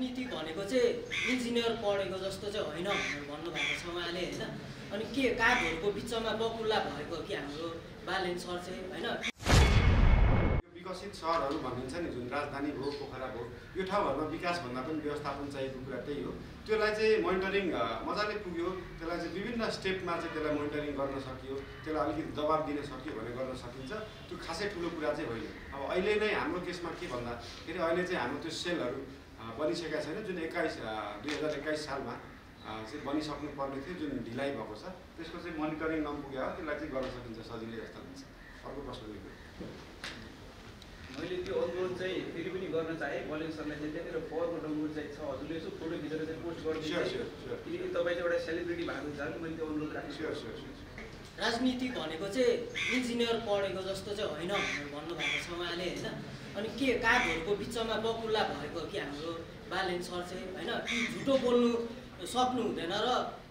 राजनीति भनेको चाहिँ इन्जिनियर पढेको जस्तो चाहिँ होइन भनेर भन्नुभएको छ उहाँले होइन? अनि के कागहरूको बिचमा बकुल्ला भएको कि हाम्रो बालेन सर चाहिँ होइन? विकसित सहरहरू भनिन्छ नि जुन राजधानी भयो पोखरा भयो यो ठाउँहरूमा विकासभन्दा पनि व्यवस्थापन चाहिएको कुरा त्यही हो। त्यसलाई चाहिँ मोनिटरिङ मजाले पुग्यो। त्यसलाई चाहिँ विभिन्न स्टेपमा चाहिँ त्यसलाई मोनिटरिङ गर्न सकियो। त्यसलाई अलिकति दबाब दिन सकियो भने गर्न सकिन्छ। त्यो खासै ठुलो कुरा चाहिँ होइन। अब अहिले नै हाम्रो केसमा के भन्दाखेरि अहिले चाहिँ हाम्रो त्यो सेलहरू बनिसकेका छैन। जुन एक्काइस दुई हजार एक्काइस सालमा चाहिँ बनिसक्नु पर्ने थियो जुन ढिलाइ भएको छ। त्यसको चाहिँ मोनिटरिङ नपुग्यो हो त्यसलाई चाहिँ गर्न सकिन्छ सजिलै जस्तो हुन्छ। अर्को प्रश्न मैले त्यो अनुरोध चाहिँ फेरि पनि गर्न चाहेँ। बलेन सरलाई चाहिँ त्यहाँनिर पवरको डङ्गुर चाहिँ छ। हजुरले यसो फोटो खिचेर चाहिँ पोस्ट गरिदिनु स्योर स्योर किनकि तपाईँ चाहिँ एउटा सेलिब्रिटी भएको छ मैले त्यो अनुरोध राखेको स्योर स्योर स्योर राजनीति भनेको चाहिँ इन्जिनियर पढेको जस्तो चाहिँ होइन भनेर भन्नुभएको छ उहाँले होइन? अनि के कागहरूको बिचमा बकुल्ला भएको कि हाम्रो बालेन सर चाहिँ होइन कि झुटो बोल्नु सक्नु हुँदैन र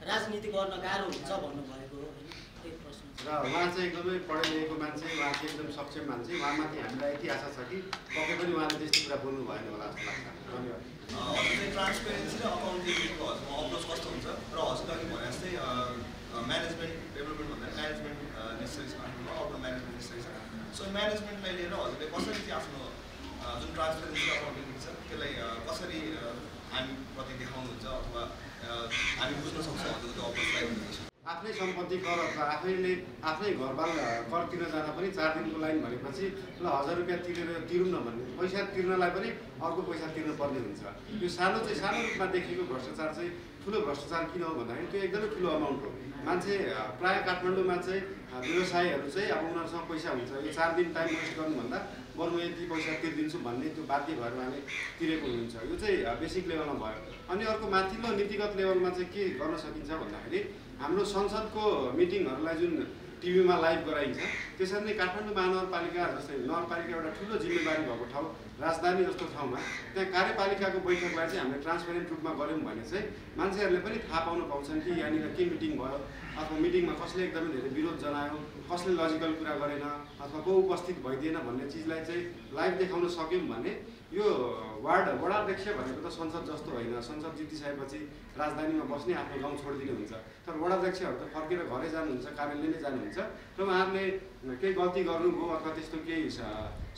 राजनीति गर्न गाह्रो हुन्छ भन्नुभएको हो होइन त्यही प्रश्न छ। र उहाँ चाहिँ एकदमै पढे लेखेको मान्छे उहाँ चाहिँ एकदम सक्षम मान्छे उहाँमाथि हामीलाई यति आशा छ कि पक्कै पनि उहाँले त्यस्तो कुरा बोल्नु भएन होला जस्तो लाग्छ। धन्यवाद। हजुर चाहिँ ट्रान्सपेरेन्सी र अकाउन्टेबिलिटीको अप्रोच कस्तो हुन्छ? र हजुरले अघि भने जस्तै म्यानेजमेन्ट डेभलपमेन्ट भन्दा म्यानेजमेन्ट नेसेसरी छ। म्यानेजमेन्ट नेसेसरी छ। सो म्यानेजमेन्टलाई लिएर हजुरले कसरी चाहिँ आफ्नो अ, जुन ट्रान्सपेरेन्सी र अकाउन्टेबिलिटी छ त्यसलाई कसरी हामीप्रति देखाउनुहुन्छ अथवा हामी बुझ्न सक्छौँ आफ्नै सम्पत्ति कर अथवा आफैले आफ्नै घरबाल कर तिर्न जाँदा पनि चार दिनको लाइन भनेपछि ल हजार रुपियाँ तिरेर तिरौँ न भन्ने पैसा तिर्नलाई पनि अर्को पैसा तिर्नु पर्ने हुन्छ। यो सानो चाहिँ सानो रूपमा देखिएको भ्रष्टाचार चाहिँ ठुलो भ्रष्टाचार किन हो भन्दाखेरि त्यो एकदमै ठुलो अमाउन्ट हो। मान्छे प्रायः काठमाडौँमा चाहिँ व्यवसायीहरू चाहिँ अब उनीहरूसँग पैसा हुन्छ यो चार दिन टाइम वेस्ट गर्नुभन्दा बरु यति पैसा तिर्दिन्छु भन्ने त्यो बाध्य भएर उहाँले तिरेको हुनुहुन्छ यो चाहिँ बेसिक लेभलमा भयो। अनि अर्को माथिल्लो नीतिगत लेभलमा चाहिँ के गर्न सकिन्छ भन्दाखेरि हाम्रो संसदको मिटिङहरूलाई जुन टिभीमा लाइभ गराइन्छ त्यसरी नै काठमाडौँ महानगरपालिका जस्तै नगरपालिका एउटा ठुलो जिम्मेवारी भएको ठाउँ राजधानी जस्तो ठाउँमा त्यहाँ कार्यपालिकाको बैठकलाई चाहिँ हामीले ट्रान्सपेरेन्ट रूपमा गऱ्यौँ भने चाहिँ मान्छेहरूले पनि थाहा पाउन पाउँछन् कि यहाँनिर के मिटिङ भयो अथवा मिटिङमा कसले एकदमै धेरै विरोध जनायो कसले लजिकल कुरा गरेन अथवा को उपस्थित भइदिएन भन्ने चिजलाई चाहिँ लाइभ देखाउन सक्यौँ भने यो वार्ड वडाध्यक्ष भनेको त संसद जस्तो होइन। संसद जितिसकेपछि राजधानीमा बस्ने आफ्नो गाउँ छोडिदिने हुन्छ। तर वडाध्यक्षहरू त फर्केर घरै जानुहुन्छ कार्यालय नै जानुहुन्छ। र उहाँहरूले केही गल्ती गर्नुभयो अथवा त्यस्तो केही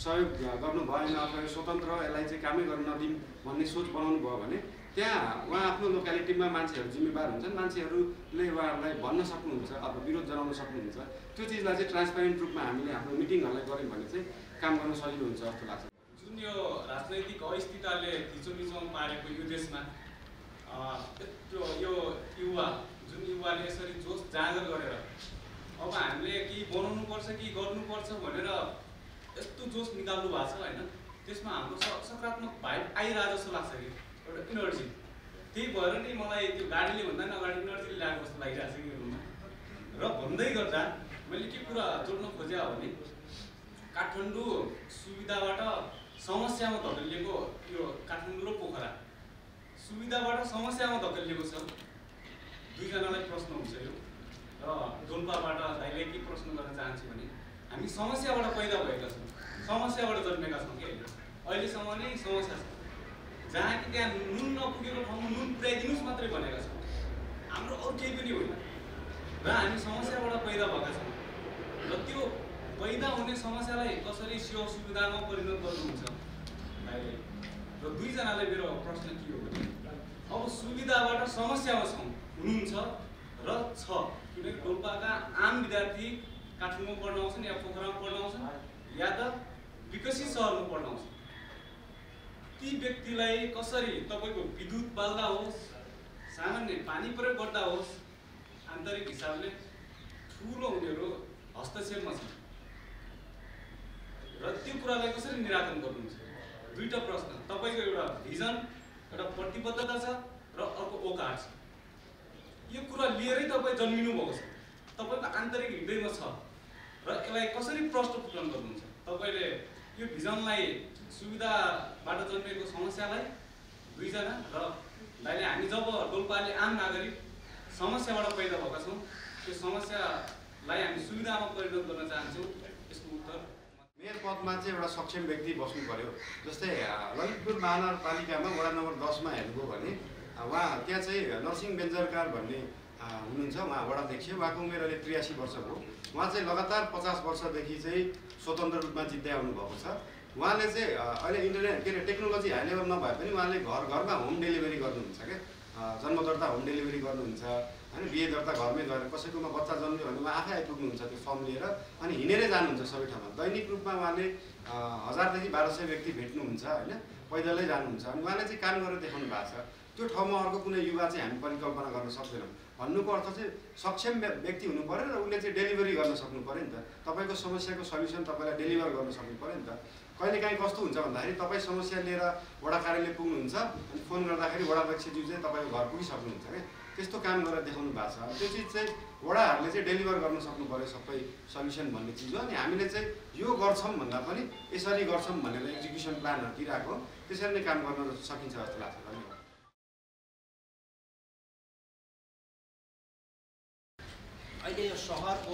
सहयोग गर्नु भएन अथवा स्वतन्त्र यसलाई चाहिँ कामै गर्न नदिउँ भन्ने सोच बनाउनु भयो भने त्यहाँ उहाँ आफ्नो लोकालिटीमा मान्छेहरू जिम्मेवार हुन्छन्। मान्छेहरूले उहाँहरूलाई भन्न सक्नुहुन्छ अथवा विरोध जनाउन सक्नुहुन्छ। त्यो चिजलाई चाहिँ ट्रान्सपेरेन्ट रूपमा हामीले हाम्रो मिटिङहरूलाई गऱ्यौँ भने चाहिँ काम गर्न सजिलो हुन्छ जस्तो लाग्छ। जुन यो राजनैतिक अस्थिरताले थिचोमिचोमा पारेको यो देशमा यत्रो यो युवा जुन युवाले यसरी जोस जाँगर गरेर अब हामीले केही बनाउनुपर्छ कि गर्नुपर्छ भनेर यस्तो जोस निकाल्नु भएको छ होइन त्यसमा हाम्रो सकारात्मक भाइब आइरहेको जस्तो लाग्छ कि एउटा इनर्जी त्यही भएर नि मलाई त्यो गाडीले भन्दा पनि अगाडि इनर्जीले ल्याएको जस्तो लागिरहेको छ कि रूममा। र भन्दै गर्दा मैले के कुरा जोड्न खोजेँ भने काठमाडौँ सुविधाबाट समस्यामा धकेलिएको यो काठमाडौँ र पोखरा। सुविधाबाट समस्यामा धकेलिएको छ। दुईजनालाई प्रश्न हुन्छ यो। र डोल्पाबाट दाइलाई के प्रश्न गर्न चाहन्छु भने हामी समस्याबाट पैदा भएका छौँ। समस्याबाट जन्मेका छौँ कि? अहिले अहिलेसम्म नै समस्या छ। जहाँ कि त्यहाँ नुन नपुगेको ठाउँमा नुन पुर्याइदिनुहोस् मात्रै भनेका छौँ। हाम्रो अरू केही पनि होइन। र हामी समस्याबाट पैदा भएका छौँ। र त्यो पैदा हुने समस्यालाई कसरी सेवा सुविधामा परिणत गर्नुहुन्छ? अहिले र दुईजनालाई मेरो प्रश्न के हो भने अब सुविधाबाट समस्यामा छौँ। हुनुहुन्छ र छ। किनकि डोल्पाका आम विद्यार्थी काठमाडौँ पढ्न आउँछन् या पोखरामा पढ्न आउँछन्? या त विकसित सहरमा पढ्न आउँछन्। ती व्यक्तिलाई कसरी तपाईँको विद्युत बाल्दा होस् सामान्य पानी प्रयोग गर्दा होस् आन्तरिक हिसाबले ठुलो उनीहरू हस्तक्षेपमा छन्। र त्यो कुरालाई कसरी निराकरण गर्नुहुन्छ? दुईवटा प्रश्न। तपाईँको एउटा भिजन एउटा प्रतिबद्धता छ र अर्को ओकार छ। यो कुरा लिएरै तपाईँ जन्मिनु भएको छ। तपाईँको आन्तरिक हृदयमा छ। र यसलाई कसरी प्रष्टपूरण गर्नुहुन्छ? तपाईँले यो भिजनलाई सुविधाबाट जन्मेको समस्यालाई दुईजना र दाइले हामी जब डोल्पाले आम नागरिक समस्याबाट पैदा भएका छौँ त्यो समस्यालाई हामी सुविधामा परिणत गर्न चाहन्छौँ यसको उत्तर मेयर पदमा चाहिँ एउटा सक्षम व्यक्ति बस्नु पर्यो जस्तै ललितपुर महानगरपालिकामा वडा नम्बर दसमा हेर्नुभयो भने उहाँ त्यहाँ चाहिँ नरसिंह बेन्जरकार भन्ने हुनुहुन्छ उहाँ वडाध्यक्ष उहाँको उमेर अहिले त्रियासी वर्ष हो उहाँ चाहिँ लगातार पचास वर्षदेखि चाहिँ स्वतन्त्र रूपमा जित्दै आउनुभएको छ। उहाँले चाहिँ अहिले इन्टरनेट के अरे टेक्नोलोजी हाई लेभल नभए पनि उहाँले घर घरमा होम डेलिभरी गर्नुहुन्छ क्या? जन्म दर्ता होम डेलिभरी गर्नुहुन्छ होइन? बिहे दर्ता घरमै गएर कसैकोमा बच्चा जन्मियो भने उहाँ आफै आइपुग्नुहुन्छ त्यो फर्म लिएर अनि हिँडेरै जानुहुन्छ सबै ठाउँमा। दैनिक रूपमा उहाँले हजारदेखि बाह्र सय व्यक्ति भेट्नुहुन्छ होइन? पैदलै जानुहुन्छ अनि उहाँले चाहिँ काम गरेर देखाउनु भएको छ। त्यो ठाउँमा अर्को कुनै युवा चाहिँ हामी परिकल्पना गर्न सक्दैनौँ। भन्नुको अर्थ चाहिँ सक्षम व्य- व्यक्ति हुनु पऱ्यो र उसले चाहिँ डेलिभरी गर्न सक्नु पऱ्यो नि त। तपाईँको समस्याको सल्युसन तपाईँलाई डेलिभर गर्न सक्नु पऱ्यो नि त। कहिलेकाहीँ कस्तो हुन्छ भन्दाखेरि तपाईँ समस्या लिएर वडा कार्यालय पुग्नुहुन्छ अनि फोन गर्दाखेरि वडाध्यक्षज्यू चाहिँ तपाईँको घर पुगिसक्नुहुन्छ क्या त्यस्तो काम गरेर देखाउनु भएको छ। त्यो चिज चाहिँ वडाहरूले चाहिँ डेलिभर गर्न सक्नु पऱ्यो सबै सल्युसन भन्ने चिज हो। अनि हामीले चाहिँ यो गर्छौँ भन्दा पनि यसरी गर्छौँ भनेर एक्जिक्युसन प्लानहरू दिइरहेको त्यसरी नै काम गर्न सकिन्छ जस्तो लाग्छ। धन्यवाद। अहिले यो सहरको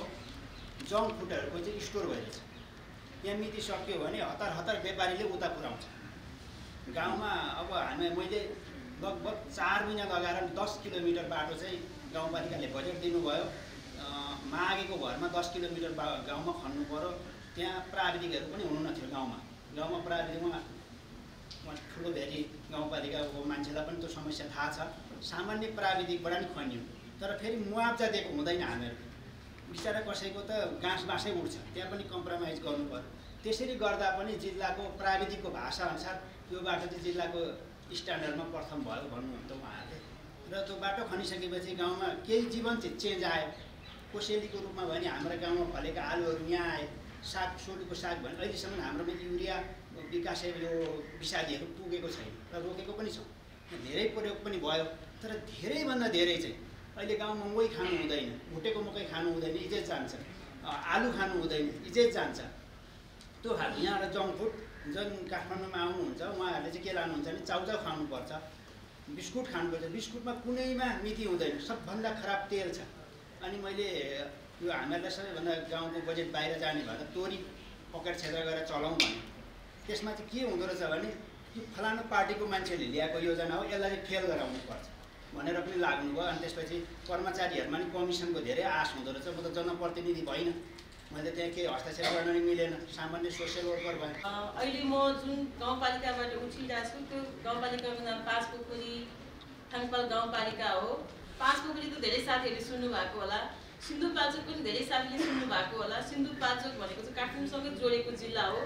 जङ्क फुडहरूको चाहिँ स्टोर भइरहेछ। त्यहाँ मिति सक्यो भने हतार हतार व्यापारीले उता पुऱ्याउँछ। गाउँमा अब हामी मैले लगभग चार महिना लगाएर दस किलोमिटर बाटो चाहिँ गाउँपालिकाले बजेट दिनुभयो। मागेको घरमा दस किलोमिटर बा गाउँमा खन्नु पऱ्यो त्यहाँ प्राविधिकहरू पनि हुनु नथ्यो गाउँमा। गाउँमा प्राविधिकमा ठुलो भेरी गाउँपालिकाको मान्छेलाई पनि त्यो समस्या थाहा छ। सामान्य प्राविधिकबाट नि खनियो। तर फेरि मुआवजा दिएको हुँदैन हामीहरू बिचरा कसैको त गाँस बाँसै उठ्छ त्यहाँ पनि कम्प्रोमाइज गर्नु पर्यो। त्यसरी गर्दा पनि जिल्लाको प्राविधिकको भाषाअनुसार यो बाटो चाहिँ जिल्लाको स्ट्यान्डर्डमा प्रथम भयो भन्नुहुन्छ उहाँहरूले। र त्यो बाटो खनिसकेपछि गाउँमा केही जीवन चाहिँ चेन्ज आयो। कोसेलीको रूपमा भने हाम्रो गाउँमा फलेका आलुहरू यहाँ आए। साग सोलीको साग भने अहिलेसम्म हाम्रोमा युरिया विकास यो विषादीहरू पुगेको छैन र रोकेको पनि छौँ धेरै प्रयोग पनि भयो। तर धेरैभन्दा धेरै चाहिँ अहिले गाउँमा मकै खानु हुँदैन भुटेको मकै खानु हुँदैन इज्जत जान्छ। आलु खानु हुँदैन इज्जत जान्छ। त्यो खालको यहाँबाट जङ्क फुड जुन काठमाडौँमा आउनुहुन्छ उहाँहरूले चाहिँ के लानुहुन्छ भने चाउचाउ खानुपर्छ बिस्कुट खानुपर्छ। बिस्कुटमा कुनैमा मिति हुँदैन सबभन्दा खराब तेल छ। अनि मैले यो हामीहरूलाई सबैभन्दा गाउँको बजेट बाहिर जाने भएर तोरी पकेट क्षेत्र गरेर चलाउँ भने त्यसमा चाहिँ के हुँदो रहेछ भने फलानु पार्टीको मान्छेले ल्याएको योजना हो यसलाई चाहिँ फेल गराउनुपर्छ। भनेर पनि लाग्नुभयो अनि त्यसपछि कर्मचारीहरूमा नि कमिसनको धेरै आश हुँदो रहेछ। म त जनप्रतिनिधि भइनँ। मैले त्यहाँ केही हस्तक्षेप गर्न नि मिलेन। सामान्य सोसियल वर्कर भएँ। अहिले म जुन गाउँपालिकाबाट उठिरहेको छु त्यो गाउँपालिकाको नाम पाँच पोखरी थाङपाल गाउँपालिका हो। पाँच पोखरी त धेरै साथीहरूले सुन्नु भएको होला। सिन्धुपाल्चोक पनि धेरै साथीले सुन्नु भएको होला। सिन्धुपाल्चोक भनेको चाहिँ काठमाडौँसँगै जोडेको जिल्ला हो।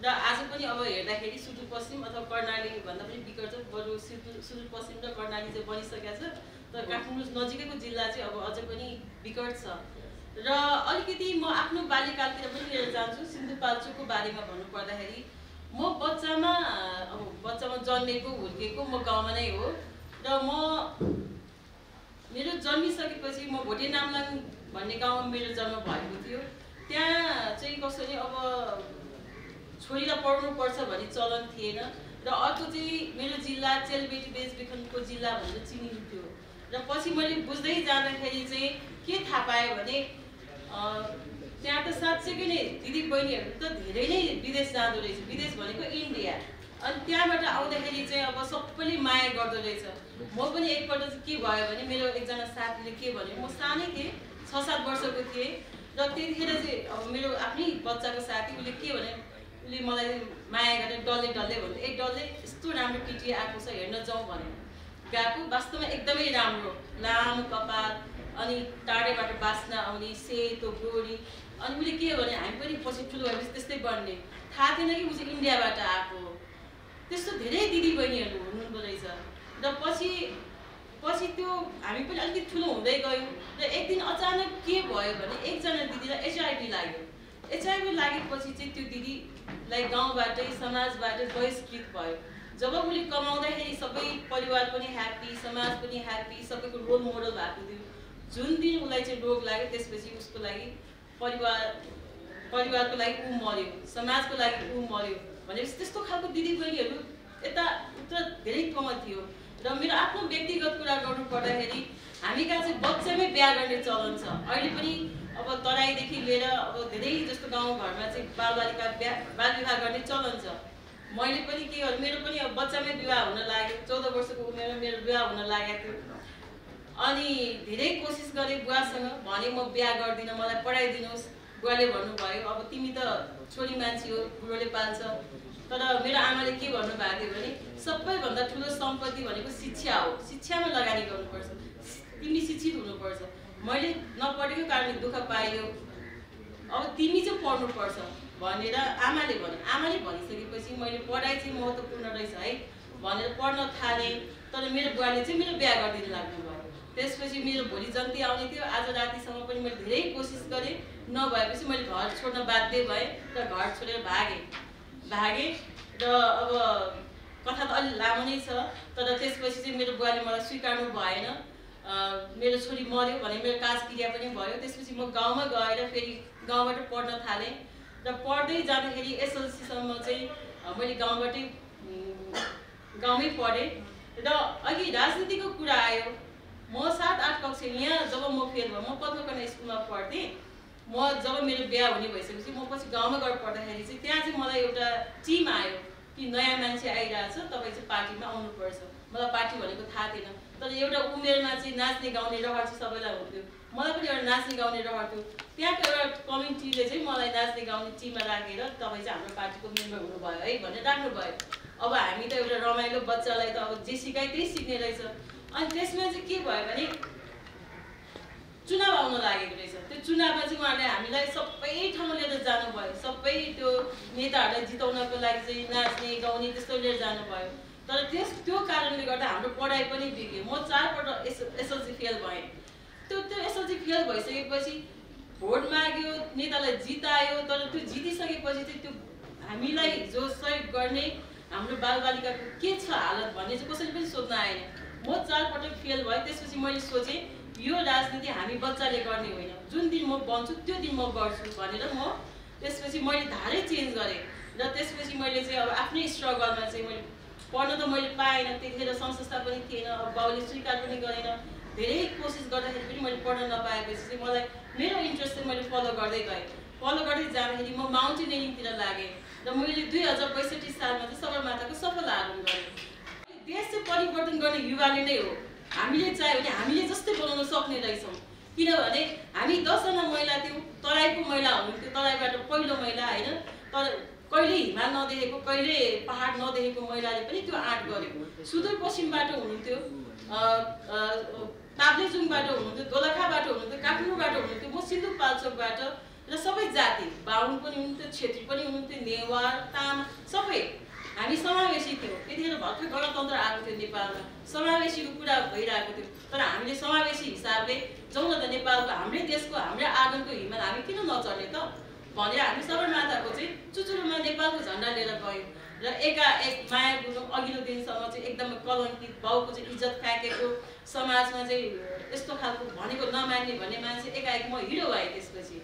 र आज पनि अब हेर्दाखेरि सुदूरपश्चिम अथवा कर्णाली भन्दा पनि विकट छ बरु सुदूर सुदूरपश्चिम र कर्णाली चाहिँ बनिसकेको छ। तर काठमाडौँ नजिकैको जिल्ला चाहिँ अब अझै पनि विकट छ। र अलिकति म आफ्नो बाल्यकालतिर पनि लिएर जान्छु सिन्धुपाल्चोकको बारेमा भन्नुपर्दाखेरि म बच्चामा अब बच्चामा जन्मेको हुर्केको म गाउँमा नै हो। र म मेरो जन्मिसकेपछि म भोटे नामलाङ भन्ने गाउँमा मेरो जन्म भएको थियो। त्यहाँ चाहिँ कसरी अब छोरीलाई पढ्नुपर्छ भन्ने चलन थिएन र अर्को चाहिँ मेरो जिल्ला चेलबेटी बेचबिखनको जिल्ला भनेर चिनिन्थ्यो। र पछि मैले बुझ्दै जाँदाखेरि चाहिँ के थाहा पाएँ भने त्यहाँ त साँच्चैकै नै दिदी बहिनीहरू त धेरै नै विदेश जाँदो रहेछ विदेश भनेको इन्डिया। अनि त्यहाँबाट आउँदाखेरि चाहिँ अब सबैले माया गर्दो रहेछ। म पनि एकपल्ट चाहिँ के भयो भने मेरो एकजना साथीले के भन्यो म सानै थिएँ छ सात वर्षको थिएँ। र त्यतिखेर चाहिँ अब मेरो आफ्नै बच्चाको साथी उसले के भने उसले मलाई माया गरेर डल्ले डल्ले भन्थ्यो ए डल्ले यस्तो राम्रो केटी आएको छ हेर्न जाउँ भनेर। गएको वास्तवमा एकदमै राम्रो। लामो कपाल अनि टाढेबाट बाँच्न आउने सेतो गोरी। अनि उसले के भने हामी पनि पछि ठुलो भएपछि त्यस्तै बन्ने। थाहा थिएन कि ऊ चाहिँ इन्डियाबाट आएको। हो त्यस्तो धेरै दिदी बहिनीहरू हुनुहुँदो रहेछ। र पछि पछि त्यो हामी पनि अलिकति ठुलो हुँदै गयौँ। र एक दिन अचानक के भयो भने एकजना दिदीलाई एचआइभी लाग्यो। एचआइभी लागेपछि चाहिँ त्यो दिदीलाई गाउँबाटै समाजबाटै बहिष्कृत भयो। जब उसले कमाउँदाखेरि सबै परिवार पनि ह्याप्पी समाज पनि ह्याप्पी सबैको रोल मोडल भएको थियो जुन दिन उसलाई चाहिँ रोग लाग्यो त्यसपछि उसको लागि परिवार परिवारको लागि ऊ मऱ्यो समाजको लागि ऊ मऱ्यो भनेपछि त्यस्तो खालको दिदीबहिनीहरू यता उता धेरै कमल थियो। र मेरो आफ्नो व्यक्तिगत कुरा गर्नु पर्दाखेरि हामी कहाँ चाहिँ बच्चामै बिहा गर्ने चलन छ। अहिले पनि अब तराईदेखि लिएर अब धेरै जस्तो गाउँघरमा चाहिँ बालबालिका बिहा बाल विवाह गर्ने चलन छ। मैले पनि के गर्नु मेरो पनि अब बच्चामै विवाह हुन लाग्यो चौध वर्षको उमेरमा मेरो विवाह हुन लागेको थियो। अनि धेरै कोसिस गरेँ बुवासँग भने म बिहा गर्दिनँ मलाई पढाइदिनुहोस् बुवाले भन्नुभयो अब तिमी त छोरी मान्छे हो बुढोले पाल्छ। तर मेरो आमाले के भन्नुभएको थियो भने सबैभन्दा ठुलो सम्पत्ति भनेको शिक्षा हो। शिक्षामा लगानी गर्नुपर्छ। तिमी शिक्षित हुनुपर्छ। मैले नपढेको कारणले दुःख पाइयो अब तिमी चाहिँ पढ्नुपर्छ भनेर आमाले भने आमाले भनिसकेपछि मैले पढाइ चाहिँ महत्त्वपूर्ण रहेछ है भनेर पढ्न थालेँ। तर मेरो बुवाले चाहिँ मेरो बिहा गरिदिनु लाग्नुभयो त्यसपछि मेरो भोलि जन्ती आउने थियो। आज रातिसम्म पनि मैले धेरै कोसिस गरेँ। नभएपछि मैले घर छोड्न बाध्य भएँ र घर छोडेर भागेँ। भागेँ र अब कथा त अलिक लामो नै छ तर त्यसपछि चाहिँ मेरो बुवाले मलाई स्वीकार्नु भएन। मेरो छोरी मऱ्यो भने मेरो काज क्रिया पनि भयो। त्यसपछि म गाउँमा गएर फेरि गाउँबाट पढ्न थालेँ र पढ्दै जाँदाखेरि एसएलसीसम्म चाहिँ मैले गाउँबाटै उम्, गाउँमै पढेँ र अघि राजनीतिको कुरा आयो। म सात आठ कक्षा यहाँ जब म फेल भएँ म पद्मकन्या स्कुलमा पढ्थेँ। म जब मेरो बिहा हुने भइसकेपछि म पछि गाउँमा गएर पढ्दाखेरि चाहिँ त्यहाँ चाहिँ मलाई एउटा टिम आयो कि नयाँ मान्छे आइरहेछ तपाईँ चाहिँ पार्टीमा आउनुपर्छ। मलाई पार्टी भनेको थाहा थिएन। तर एउटा उमेरमा चाहिँ नाच्ने गाउने रहर चाहिँ सबैलाई हुन्थ्यो। मलाई पनि एउटा नाच्ने गाउने रहर थियो। त्यहाँको एउटा कमिटीले चाहिँ मलाई नाच्ने गाउने टिममा राखेर तपाईँ चाहिँ हाम्रो पार्टीको मेम्बर हुनुभयो है भनेर राख्नुभयो। अब हामी त एउटा रमाइलो बच्चालाई त अब जे सिकाइ त्यही सिक्ने रहेछ। अनि त्यसमा चाहिँ के भयो भने चुनाव आउन लागेको रहेछ। त्यो चुनावमा चाहिँ उहाँहरूले हामीलाई सबै ठाउँ लिएर जानुभयो। सबै त्यो नेताहरूलाई जिताउनको लागि चाहिँ नाच्ने गाउने त्यस्तो लिएर जानुभयो। तर त्यस त्यो कारणले गर्दा हाम्रो पढाइ पनि बिग्यो म चारपल्ट एस एसएलसी फेल भएँ। त्यो त्यो एसएलसी फेल भइसकेपछि भोट माग्यो नेतालाई जितायो तर त्यो जितिसकेपछि चाहिँ त्यो हामीलाई जो सहयोग गर्ने हाम्रो बालबालिकाको के छ हालत भन्ने चाहिँ कसैले पनि सोध्न आएन। म चारपटक फेल भएँ त्यसपछि मैले सोचेँ यो राजनीति हामी बच्चाले गर्ने होइन। जुन दिन म बन्छु त्यो दिन म गर्छु भनेर म त्यसपछि मैले धारै चेन्ज गरेँ। र त्यसपछि मैले चाहिँ अब आफ्नै स्ट्रगलमा चाहिँ मैले पढ्न त मैले पाएन त्यतिखेर संस्था पनि थिएन अब बाउले स्वीकार पनि गरेन। धेरै कोसिस गर्दाखेरि पनि मैले पढ्न नपाएपछि चाहिँ मलाई मेरो इन्ट्रेस्ट चाहिँ मैले फलो गर्दै गएँ। फलो गर्दै जाँदाखेरि म माउन्टेनियरिङतिर लागेँ र मैले दुई हजार बैसठी सालमा चाहिँ सगरमाथाको सफल आरोहण गरेँ। देश चाहिँ परिवर्तन गर्ने युवाले नै हो। हामीले चाह्यो भने हामीले जस्तै बनाउन सक्ने रहेछौँ। किनभने हामी दसजना महिला थियौँ तराईको महिला हुनुहुन्थ्यो तराईबाट पहिलो महिला होइन? तर कहिले हिमाल नदेखेको कहिले पहाड नदेखेको महिलाले पनि त्यो आँट गर्यो सुदूरपश्चिमबाट हुनुहुन्थ्यो ताप्लेजुङबाट हुनुहुन्थ्यो दोलखाबाट हुनुहुन्थ्यो काठमाडौँबाट हुनुहुन्थ्यो म सिन्धुपाल्चोकबाट र सबै जाति बाहुन पनि हुनुहुन्थ्यो छेत्री पनि हुनुहुन्थ्यो नेवार तामा सबै हामी समावेशी थियौँ। त्यतिखेर भर्खर गणतन्त्र आएको थियो नेपालमा। समावेशीको कुरा भइरहेको थियो। तर हामीले समावेशी हिसाबले जाउँ न त नेपालको हाम्रै देशको हाम्रै आँगनको हिमाल हामी किन नचढ्ने त? भनेर हामी सगरमाथाको चाहिँ चुचुरोमा नेपालको झन्डा लिएर गयौँ। र एका एक माया गुरुङ अघिल्लो दिनसम्म चाहिँ एकदम कलङ्कित बाउको चाहिँ इज्जत फ्याँकेको समाजमा चाहिँ यस्तो खालको भनेको नमान्ने भन्ने मान्छे एकाएक म हिरो भएँ त्यसपछि।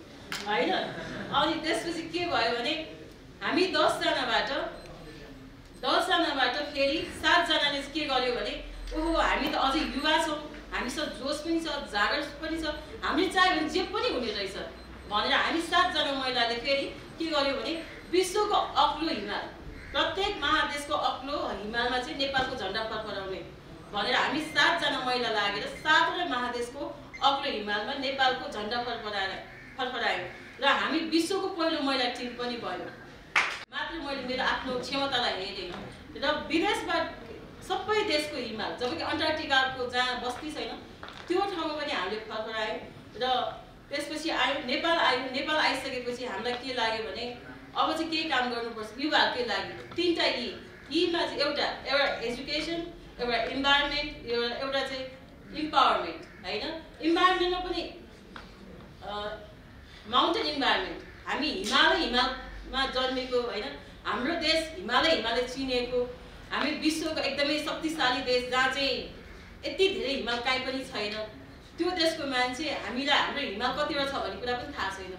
होइन? अनि त्यसपछि के भयो भने हामी दसजनाबाट दसजनाबाट फेरि सातजनाले के गर्यो भने ओहो हामी त अझै युवा छौँ हामीसँग जोस पनि छ जागर पनि छ हामीले चाह्यो भने जे पनि हुने रहेछ। फेरि के गर्यो भने विश्वको अग्लो हिमाल प्रत्येक महादेशको अग्लो हिमालमा चाहिँ नेपालको झन्डा फरफराउने भनेर हामी सातजना महिला लागेर सातवटा महादेशको अग्लो हिमालमा नेपालको झन्डा फरफराएर फरफरायौँ। र हामी विश्वको पहिलो महिला टिम पनि भयो। मात्र मैले मेरो आफ्नो क्षमतालाई हेरेँ र विदेशबाट सबै देशको हिमाल जब कि अन्टार्टिकाको जहाँ बस्ती छैन त्यो ठाउँमा पनि हामीले फरफरायौँ। र त्यसपछि आयो नेपाल आयो नेपाल आइसकेपछि हामीलाई के लाग्यो भने अब चाहिँ केही काम गर्नुपर्छ? युवाहरूकै लागि तिनवटा यी। यीमा चाहिँ एउटा एउटा एजुकेसन एउटा इन्भाइरोमेन्ट एउटा एउटा चाहिँ इम्पावरमेन्ट होइन? इन्भाइरोमेन्टमा पनि माउन्टेन इन्भाइरोमेन्ट हामी हिमालय हिमालमा जन्मेको होइन? हाम्रो देश हिमालय हिमालय चिनेको हामी विश्वको एकदमै शक्तिशाली देश जहाँ चाहिँ यति धेरै हिमाल काहीँ पनि छैन। त्यो देशको मान्छे हामीलाई हाम्रो हिमाल कतिवटा छ भन्ने कुरा पनि थाहा छैन।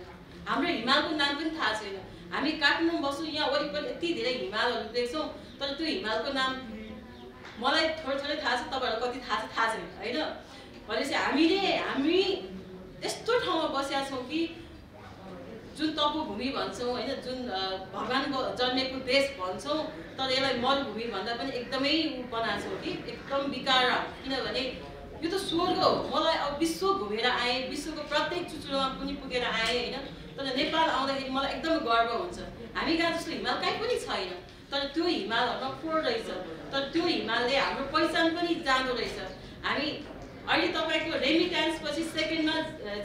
हाम्रो हिमालको नाम पनि थाहा छैन। हामी काठमाडौँ बस्छौँ यहाँ वरिपरि यति धेरै हिमालहरू देख्छौँ तर त्यो हिमालको नाम मलाई थोरै थोरै थाहा छ तपाईँहरूलाई कति थाहा छ थाहा छैन होइन? भनेपछि हामीले हामी यस्तो ठाउँमा बसेका छौँ कि जुन तपोभूमि भन्छौँ होइन जुन भगवान्को जन्मेको देश भन्छौँ तर यसलाई मरुभूमि भन्दा पनि एकदमै बनाएको छौँ कि एकदम विकार। किनभने यो त स्वर्ग हो। मलाई अब विश्व घुमेर आएँ विश्वको प्रत्येक चुचुरोमा पनि पुगेर आएँ होइन? तर नेपाल आउँदाखेरि मलाई एकदम गर्व हुन्छ। हामी कहाँ जस्तो हिमाल कहीँ पनि छैन तर त्यो हिमालहरूमा फोहोर रहेछ। तर त्यो हिमालले हाम्रो पहिचान पनि जाँदो रहेछ। हामी अहिले तपाईँको रेमिट्यान्स पछि सेकेन्डमा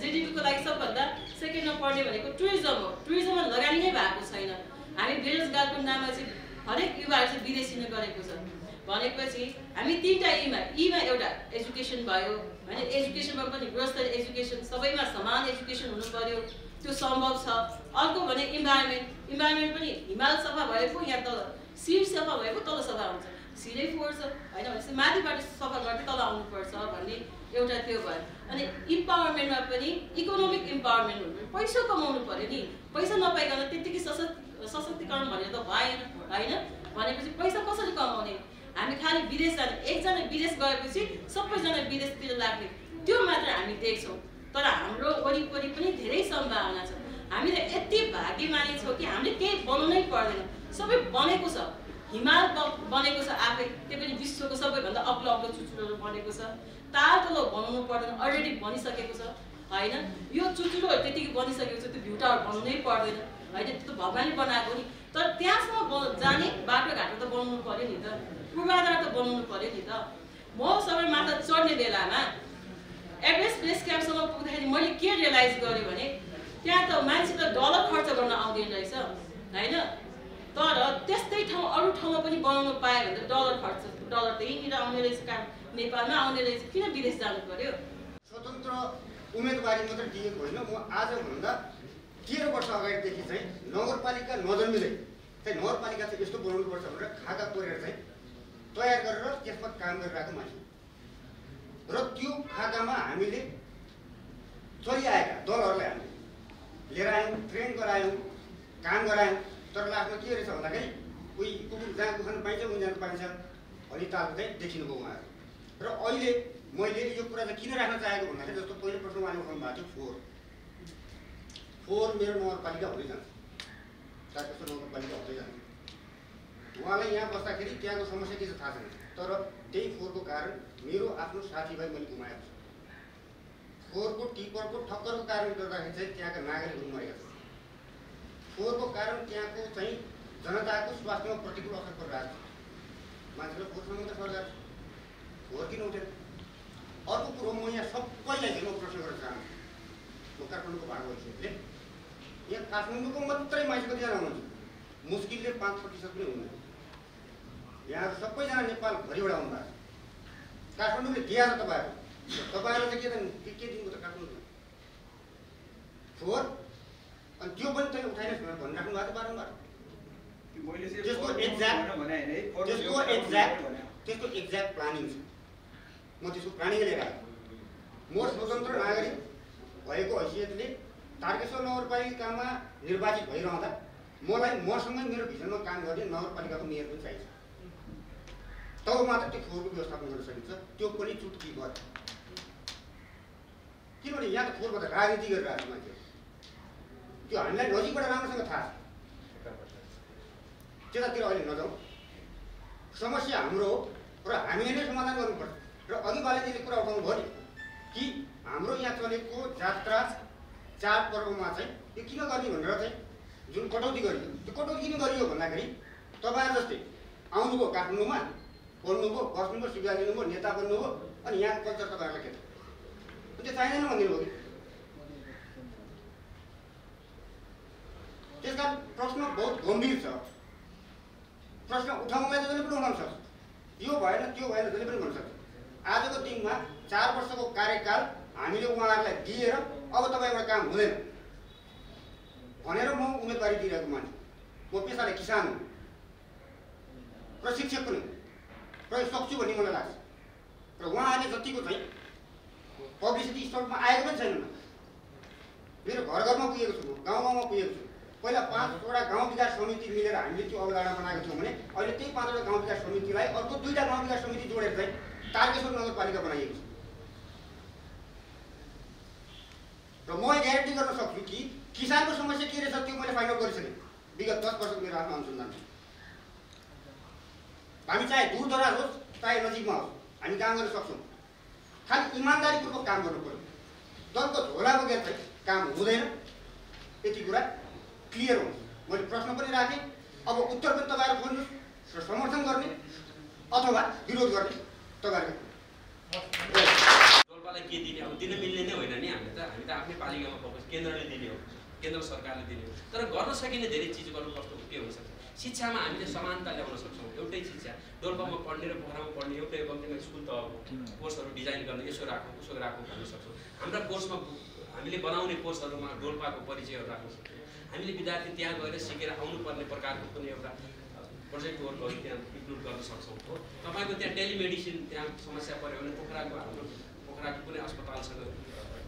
जिडिपीको लागि सबभन्दा सेकेन्डमा पढ्ने भनेको टुरिज्म हो। टुरिज्ममा लगानी नै भएको छैन। हामी बेरोजगारको नाममा चाहिँ हरेक युवाहरू चाहिँ विदेशी नै गरेको छ। भनेपछि हामी तिनवटा इमा इमा एउटा एजुकेसन भयो होइन एजुकेसनमा पनि गुणस्तरीय एजुकेसन सबैमा समान एजुकेसन हुनु पर्यो त्यो सम्भव छ। अर्को भने इन्भाइरोमेन्ट इन्भाइरोमेन्ट पनि हिमाल सफा भएको यहाँ तल शिर सफा भएको तल सफा हुन्छ। शिरै फोहोर छ होइन भनेपछि माथिबाट सफा गर्दै तल आउनुपर्छ भन्ने एउटा त्यो भयो। अनि इम्पावरमेन्टमा पनि इकोनोमिक इम्पावरमेन्ट हुनु पैसा कमाउनु पऱ्यो नि। पैसा नपाइकन त्यत्तिकै सशक्त सशक्तिकरण भनेर त भएन होइन? भनेपछि पैसा कसरी कमाउने? हामी खालि विदेश जाने एकजना विदेश गएपछि सबैजना विदेशतिर लाग्ने। त्यो मात्र हामी देख्छौँ। तर हाम्रो वरिपरि पनि धेरै सम्भावना छ। हामीले यति भाग्यमानी छौँ कि हामीले केही बनाउनै पर्दैन। सबै बनेको छ। हिमाल बनेको छ आफै। त्यो पनि विश्वको सबैभन्दा अग्लो अग्लो चुचुरोहरू बनेको छ। ताल तलो बनाउनु पर्दैन। अलरेडी बनिसकेको छ। होइन? यो चुचुरोहरू त्यतिकै बनिसकेको छ त्यो भ्युटाहरू बनाउनै पर्दैन। होइन? त्यो त भगवान्ले बनाएको नि। तर त्यहाँसम्म जाने बाटोघाटो त बनाउनु पऱ्यो नि त। पूर्वाधार त बनाउनु पऱ्यो नि त। म सबै माथा चढ्ने बेलामा एभरेस्ट बेस क्याम्पसम्म पुग्दाखेरि मैले के रियलाइज गरेँ भने त्यहाँ त मान्छे त डलर खर्च गर्न आउँदैन रहेछ होइन? तर त्यस्तै ठाउँ अरू ठाउँमा पनि बनाउनु पायो भने त डलर खर्च डलर त यहीँनिर आउने रहेछ काम नेपालमा आउने रहेछ किन विदेश जानु पर्यो? स्वतन्त्र उम्मेदवारी मात्रै दिएको होइन। म आजभन्दा तेह्र वर्ष अगाडिदेखि चाहिँ नगरपालिका नजन्मिँदै? चाहिँ नगरपालिका चाहिँ यस्तो बनाउनुपर्छ भनेर खाका कोरेर चाहिँ तयार गरेर त्यसमा काम गरिरहेको मान्छे र त्यो खाकामा हामीले चलिआएका दलहरूलाई हामीले लिएर आयौँ ट्रेन गरायौँ काम गरायौँ। तर लास्टमा के रहेछ भन्दाखेरि उही कुकुर जहाँ कुखान पाइन्छ उही जानु पाइन्छ। अनि तालको चाहिँ देखिनुभयो उहाँहरू। र अहिले मैले यो कुरा चाहिँ किन राख्न चाहेको भन्दाखेरि जस्तो पहिलो प्रश्न उहाँले उठाउनु भएको थियो फोहोर। फोहोर मेरो नगरपालिका हुँदै जान्छ। चारकस्तो नगरपालिका हुँदै जान्छ। उहाँलाई यहाँ बस्दाखेरि त्यहाँको समस्या के छ थाहा छैन। तर त्यही फोहोरको कारण मेरो आफ्नो साथीभाइ मैले गुमाएको छु। फोहोरको टिपरको ठक्करको कारणले गर्दाखेरि चाहिँ त्यहाँका नागरिकहरू मरेका छन्। फोहोरको कारण त्यहाँको चाहिँ जनताको स्वास्थ्यमा प्रतिकूल असर परिरहेको छ। मान्छेलाई फोहोरसँग त सरकार फोहोर किन उठेन? अर्को कुरो म यहाँ सबैलाई चाहिँ म प्रश्न गर्न चाहन्छु। म काठमाडौँको भाग भइसकेकोले यहाँ काठमाडौँको मात्रै मान्छे कतिजना हुनुहुन्छ मुस्किलले पाँच प्रतिशत पनि हुनुहुन्न यहाँ सबैजना नेपालभरिबाट आउनु भएको छ काठमाडौँले छ तपाईँहरू तपाईँहरू चाहिँ के त के के दिएको त काठमाडौँ फोहोर अनि त्यो पनि तैँले उठाइनस् भनेर भनिराख्नु भएको बारम्बार त्यसको फोहोर त्यसको एक्ज्याक्ट। त्यसको एक्ज्याक्ट प्लानिङ छ म त्यसको प्लानिङ लिएर आएको म स्वतन्त्र नागरिक भएको हैसियतले तारकेश्वर नगरपालिकामा निर्वाचित भइरहँदा मलाई मसँगै मेरो भिजनमा काम गर्ने नगरपालिकाको मेयर पनि चाहिन्छ। तब मात्र त्यो फोहोरको व्यवस्थापन गर्न सकिन्छ। त्यो पनि चुटकी भयो। किनभने यहाँ त फोहोरबाट राजनीति गरिरहेको मान्छे त्यो हामीलाई नजिकबाट राम्रोसँग थाहा छ। त्यतातिर अहिले नजाउँ। समस्या हाम्रो हो र हामीले नै समाधान गर्नुपर्छ। र अघि बालेजीले कुरा उठाउनु भयो नि कि हाम्रो यहाँ चलेको जात्रा चाडपर्वमा चाहिँ यो किन गर्ने भनेर चाहिँ जुन कटौती गरियो त्यो कटौती किन गरियो भन्दाखेरि तपाईँहरू जस्तै आउनुभयो काठमाडौँमा पढ्नुभयो बस्नुभयो सुविधा लिनुभयो नेता बन्नुभयो अनि यहाँको कल्चर तपाईँहरूलाई त त्यो चाहिँदैन भनिदिनु भयो कि? त्यस कारण प्रश्न बहुत गम्भीर छ। प्रश्न उठाउनलाई त जसले पनि उठाउन सक्छ। यो भएन त्यो भएन जसले पनि सक्छ। आजको दिनमा चार वर्षको कार्यकाल हामीले उहाँहरूलाई दिएर अब तपाईँबाट काम हुँदैन। भनेर म उम्मेदवारी दिइरहेको मान्छे म पेसाले किसान हुँ। प्रशिक्षक पनि हुँ। प्रयोग सक्छु भन्ने मलाई लाग्छ। र उहाँहरूले जतिको चाहिँ पब्लिसिटी स्तरमा आएको पनि छैन मेरो घर घरमा पुगेको छु गाउँ गाउँमा पुगेको छु। पहिला पाँचवटा गाउँ विकास समिति मिलेर हामीले त्यो अवधारणा बनाएको थियौँ भने अहिले त्यही पाँचवटा गाउँ विकास समितिलाई अर्को दुईवटा गाउँ विकास समिति जोडेर चाहिँ तारकेश्वर नगरपालिका बनाइएको छ। र म ग्यारेन्टी गर्न सक्छु कि किसानको समस्या के रहेछ त्यो मैले फाइन्ड आउट गरिसकेँ। विगत दस वर्षको मेरो आफ्नो अनुसन्धान हामी चाहे दूर दराज होस् चाहे नजिकमा होस् हामी काम गर्न सक्छौँ। खालि इमान्दारीपूर्वक काम गर्नु पऱ्यो। दलको झोला बगेर चाहिँ काम हुँदैन। यति कुरा क्लियर हुन्छ मैले प्रश्न पनि राखेँ अब उत्तर पनि तपाईँहरू खोज्नुहोस् र समर्थन गर्ने अथवा विरोध गर्ने तपाईँहरूको। डोल्पालाई के दिने अब दिन मिल्ने नै होइन नि हामीले त। हामी त आफ्नै पालिकामा फोकस केन्द्रले दिने हो केन्द्र सरकारले दिने हो। तर गर्न सकिने धेरै चिज गर्नु कस्तो के हुनसक्छ शिक्षामा हामीले समानता ल्याउन सक्छौँ एउटै शिक्षा। डोल्पामा पढ्ने र पोखरामा पढ्ने एउटै कम्तीमा स्कुल तहको कोर्सहरू डिजाइन गर्ने यसो राखौँ उसो राखौँ भन्न सक्छौँ। हाम्रा कोर्समा हामीले बनाउने कोर्सहरूमा डोल्पाको परिचयहरू राख्न सक्छौँ। हामीले विद्यार्थी त्यहाँ गएर सिकेर आउनुपर्ने प्रकारको कुनै एउटा प्रोजेक्ट वर्कहरू त्यहाँ इन्क्लुड गर्न सक्छौँ हो। तपाईँको त्यहाँ टेलिमेडिसिन त्यहाँ समस्या पऱ्यो भने पोखराको हाम्रो पोखराको कुनै अस्पतालसँग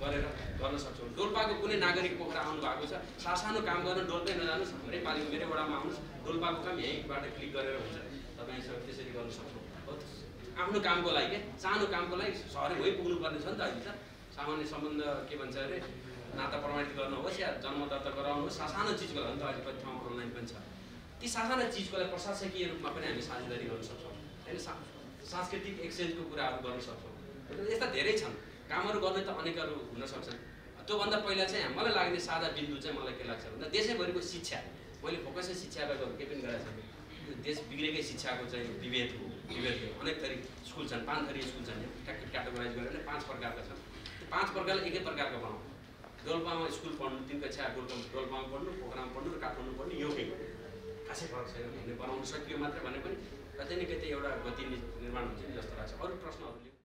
गरेर गर्न सक्छौँ। डोल्पाको कुनै नागरिक पोखरा आउनु भएको छ सासानो काम गर्न डोल्पै नजानुहोस् हाम्रै पालिका मेरै वडामा आउनुहोस् डोल्पाको काम यहीँबाट क्लिक गरेर हुन्छ। तपाईँसँग त्यसरी गर्न सक्छौँ। आफ्नो कामको लागि के? सानो कामको लागि सहरै भइ पुग्नुपर्ने छ नि त अहिले त। सामान्य सम्बन्ध के भन्छ अरे नाता प्रमाणित गर्नुहोस् या जन्म दर्ता गराउनुहोस् सासानो चिजको लागि त अहिले कति ठाउँमा अनलाइन पनि छ। ती सासाना चिजको लागि प्रशासकीय रूपमा पनि हामी साझेदारी गर्न सक्छौँ। होइन सांस्कृतिक एक्सचेन्जको कुराहरू गर्न सक्छौँ। यस्ता धेरै छन्। कामहरू गर्ने त अनेकहरू हुन सक्छन्। त्योभन्दा पहिला चाहिँ मलाई लाग्ने सादा बिन्दु चाहिँ मलाई के लाग्छ भन्दा देशैभरिको शिक्षा। मैले फोकसै शिक्षाबाट गर्नु केही पनि गरेको छैन। यो देश बिग्रेकै शिक्षाको चाहिँ विभेद हो विभेद हो। अनेक थरी स्कुल छन् पाँच थरी स्कुल छन्। क्याटेगोराइज गरेर पाँच प्रकारका छन्। त्यो पाँच प्रकारले एकै प्रकारको बनाऊ डोल्पामा स्कुल पढ्नु तिन कक्षा डोल्पा डोल्पामा पढ्नु पोखरामा पढ्नु र काठमाडौँ पढ्नु एउटै खासै फरक छैन। भन्ने बनाउनु सकियो मात्र भने पनि कतै न कतै एउटा गति निर्माण हुन्छ नि जस्तो लाग्छ। अरू प्रश्नहरूले